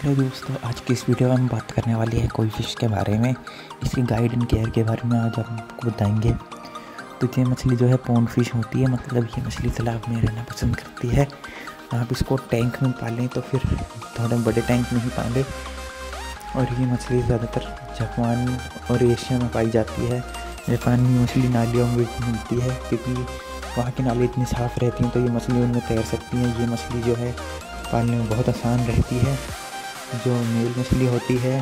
Hello दोस्तों, आज की इस वीडियो में हम बात करने वाले हैं कोई फ़िश के बारे में। इसकी गाइड एंड केयर के बारे में आज आपको बताएँगे। तो ये मछली जो है पोन फ़िश होती है मतलब ये मछली तालाब में रहना पसंद करती है। आप इसको टैंक में पालें तो फिर थोड़े बड़े टैंक में ही पालें। और ये मछली ज़्यादातर जापान और एशिया में पाई जाती है। जापान में मछली नालियों में भी मिलती है, क्योंकि वहाँ की नाली इतनी साफ़ रहती हैं तो ये मछली उनमें तैर सकती हैं। ये मछली जो है, पालने में बहुत आसान रहती है। जो मेल मछली होती है,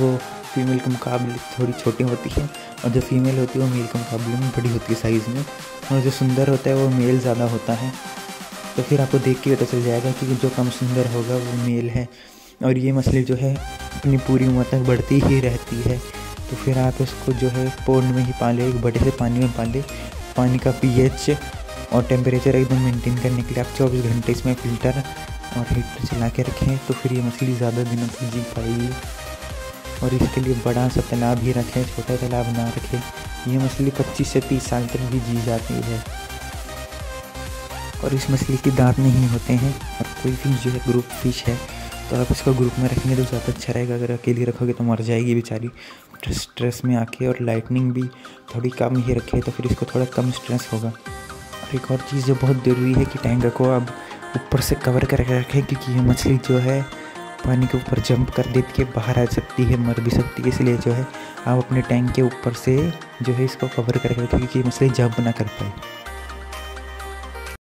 वो फीमेल के मुकाबले थोड़ी छोटी होती है और जो फीमेल होती है, वो मेल के मुकाबले में बड़ी होती है साइज़ में और जो सुंदर होता है, वो मेल ज़्यादा होता है। तो फिर आपको देख के पता चल जाएगा कि जो कम सुंदर होगा, वो मेल है और ये मछली जो है, अपनी पूरी उम्र तक बढ़ती ही रहती है। तो फिर आप इसको जो है पोर्ड में ही पालें, एक बड़े से पानी में पालें। पानी का पीएच और टेम्परेचर एकदम मेंटेन करने के लिए आप 24 घंटे इसमें फ़िल्टर और हीटर चला के रखें तो फिर ये मछली ज़्यादा दिनों तक जी पाएगी। और इसके लिए बड़ा सा तालाब ही रखें, छोटा तालाब ना रखें। ये मछली 25 से 30 साल तक भी जी जाती है। और इस मछली के दांत नहीं होते हैं, और कोई फ़िश जो है ग्रुप फ़िश है तो आप इसको ग्रुप में रखेंगे तो ज़्यादा अच्छा रहेगा। अगर अकेली रखोगे तो मर जाएगी बेचारी। स्ट्रेस में आके और लाइटनिंग भी थोड़ी कम ही रखे तो फिर इसको थोड़ा कम स्ट्रेस होगा। और एक और चीज़ जो बहुत ज़रूरी है कि टैंक को अब ऊपर से कवर करके रखें, क्योंकि ये मछली जो है, पानी के ऊपर जंप कर देती है, बाहर आ सकती है, मर भी सकती है, इसलिए जो है, आप अपने टैंक के ऊपर से जो है इसको कवर करके रखें, क्योंकि मछली जंप ना कर पाए।